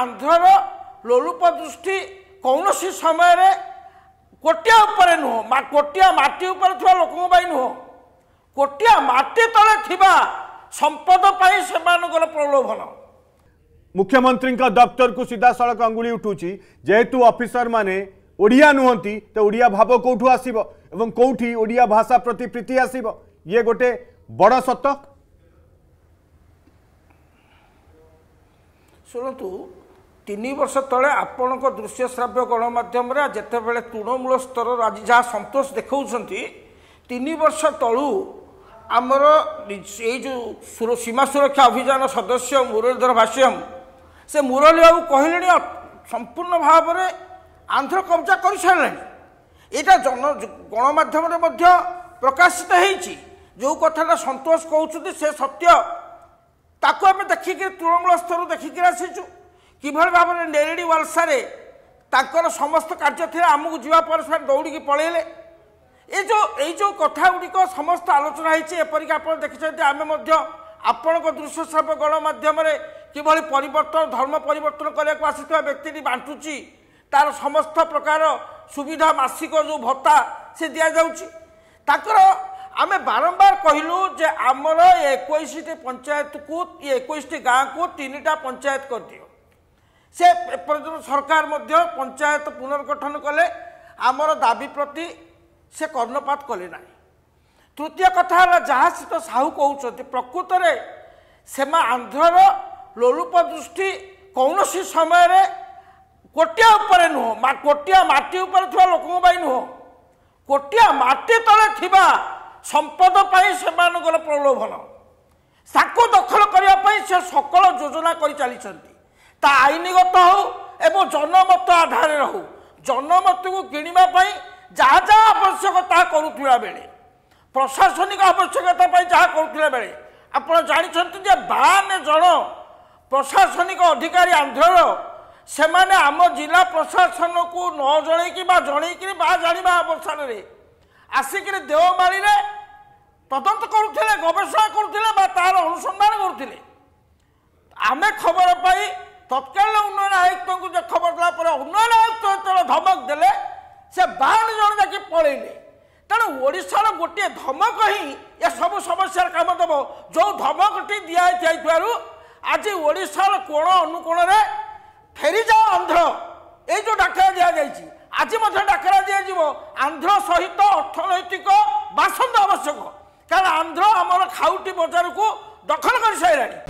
ଆନ୍ଧ୍ରର ଲୋଲୁପ ଦୃଷ୍ଟି କୌଣସି ସମୟରେ କୋଟିଆ ଉପରେ ନୁହଁ କୋଟିଆ ମାଟି ଉପରେ ଥିବା ଲୋକଙ୍କ ପାଇଁ ନୁହଁ କୋଟିଆ ମାଟି ତଳେ ଥିବା ସମ୍ପଦ ପାଇଁ ସେମାନଙ୍କର ପ୍ରଲୋଭନ ମୁଖ୍ୟମନ୍ତ୍ରୀଙ୍କ ଦପ୍ତରକୁ ସିଧାସଳଖ ଅଙ୍ଗୁଳି ଉଠୁଛି ଯେହେତୁ ଅଫିସରମାନେ ଓଡ଼ିଆ ନୁହନ୍ତି ତ ଓଡ଼ିଆ ଭାବ କେଉଁଠୁ ଆସିବ ଏବଂ କେଉଁଠି ଓଡ଼ିଆ ଭାଷା ପ୍ରତି ପ୍ରୀତି ଆସିବ ଇଏ ଗୋଟେ ବଡ଼ ସତ ଶୁଣନ୍ତୁ ତିନି ବର୍ଷ ତଳେ ଆପଣଙ୍କ ଦୃଶ୍ୟ ଶ୍ରାବ୍ୟ ଗଣମାଧ୍ୟମରେ ଯେତେବେଳେ ତୃଣମୂଳ ସ୍ତରରୁ ଆଜି ଯାହା ସନ୍ତୋଷ ଦେଖାଉଛନ୍ତି ତିନି ବର୍ଷ ତଳୁ ଆମର ଏଇ ଯେଉଁ ସୀମା ସୁରକ୍ଷା ଅଭିଯାନ ସଦସ୍ୟ ମୁରଲୀଧର ଭାଷ୍ୟମ୍ ସେ ମୁରଲୀ ବାବୁ କହିଲେଣି ସମ୍ପୂର୍ଣ୍ଣ ଭାବରେ ଆନ୍ଧ୍ର କବ୍ଜା କରିସାରିଲେଣି ଏଇଟା ଜନ ଗଣମାଧ୍ୟମରେ ମଧ୍ୟ ପ୍ରକାଶିତ ହେଇଛି ଯେଉଁ କଥାଟା ସନ୍ତୋଷ କହୁଛନ୍ତି ସେ ସତ୍ୟ ତାକୁ ଆମେ ଦେଖିକିରି ତୃଣମୂଳ ସ୍ତରରୁ ଦେଖିକିରି ଆସିଛୁ কিভাবে ভাবে নেরেড়ি ওয়ালসারে তাঁর সমস্ত কার্য থাকে আমি যা পরে সে দৌড়ি পলাইলে এই যে এই যে কথা গুড়ি সমস্ত আলোচনা হয়েছে এপরিক আপনার দেখছেন আমি আপনার দৃশ্য শ্রাব গণমাধ্যমে কিভাবে পরিবর্তন ধর্ম পরিবর্তন করা আসিথিবা ব্যক্তিটি বাঁটুছি তার সমস্ত প্রকার সুবিধা মাসিক যে ভত্তা সে দিয়া যাচ্ছে তাঁর আমি বারম্বার কহিলু যে আমার একুশটি পঞ্চায়েত কু একুশটি গাঁকু তিনটা পঞ্চায়েত করে দিও সে এপর্যন্ত সরকার মধ্য পঞ্চায়েত পুনর্গঠন কলে আমার দাবি প্রতি সে কর্ণপাত কলে না তৃতীয় কথা হল যাহা সীত সাহু কৌন প্রকৃতরে সে আন্ধ্রর লোলুপ দৃষ্টি কৌশি সময়ের কোটিয়া উপরে নুহ কোটিয়া মাটি উপরে থাকা লোক নুহ কোটিয়া মাটি তলে থিবা সম্পদ পাই সেমানଙ୍କର ପ୍ରଲୋଭନ ତାକୁ ଦଖଲ କରିବା ପାଇଁ ସେ ସକଳ ଯୋଜନା କରି তা ଆଇନଗତ ହେଉ ଏବଂ ଜନମତ ଆଧାରରେ ହେଉ ଜନମତକୁ କିଣିବା ପାଇଁ ଯାହା ଯାହା ଆବଶ୍ୟକ ତାହା କରୁଥିଲା ବେଳେ ପ୍ରଶାସନିକ ଆବଶ୍ୟକତା ପାଇଁ ଯାହା କରୁଥିଲା ବେଳେ ଆପଣ ଜାଣିଛନ୍ତି ଯେ ବାହାନ ଜଣ ପ୍ରଶାସନିକ ଅଧିକାରୀ ଆନ୍ଧ୍ରର ସେମାନେ ଆମ ଜିଲ୍ଲା ପ୍ରଶାସନକୁ ନ ଜଣେଇକି ବା ଜଣେଇକିରି ବା ଜାଣିବା ଅବସରରେ ଆସିକିରି ଦେଓମାଳିରେ ତଦନ୍ତ କରୁଥିଲେ ଗବେଷଣା କରୁଥିଲେ ବା ତାର ଅନୁସନ୍ଧାନ କରୁଥିଲେ ଆମେ ଖବର ପାଇ ତତ୍କାଳୀନ ଉନ୍ନୟନ ଆୟୁକ୍ତଙ୍କୁ ଖବର ଦେଲା ପରେ ଉନ୍ନୟନ ଆୟୁକ୍ତ ଯେତେବେଳେ ଧମକ ଦେଲେ ସେ ବାହାନ ଜଣ ଯାକି ପଳେଇଲେ ତେଣୁ ଓଡ଼ିଶାର ଗୋଟିଏ ଧମକ ହିଁ ଏସବୁ ସମସ୍ୟାର କାମ ଦେବ ଯେଉଁ ଧମକଟି ଦିଆଯାଇଥିବାରୁ ଆଜି ଓଡ଼ିଶାର କୋଣ ଅନୁକୋଣରେ ଫେରିଯାଅ ଆନ୍ଧ୍ର ଏଇ ଯେଉଁ ଡାକରା ଦିଆଯାଇଛି ଆଜି ମଧ୍ୟ ଡାକରା ଦିଆଯିବ ଆନ୍ଧ୍ର ସହିତ ଅର୍ଥନୈତିକ ବାସନ୍ଦ ଆବଶ୍ୟକ କାରଣ ଆନ୍ଧ୍ର ଆମର ଖାଉଟି ବଜାରକୁ ଦଖଲ କରିସାରିଲାଣି